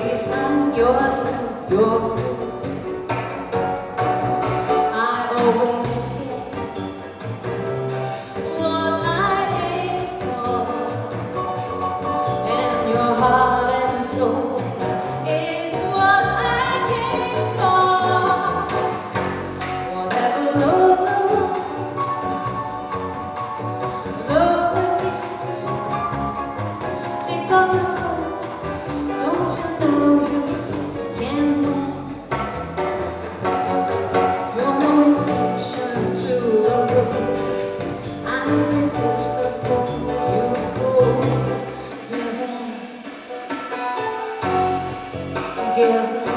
prettiest and yours and your I always get what I aim for. And your heart and soul is what I came for. Whatever Yeah.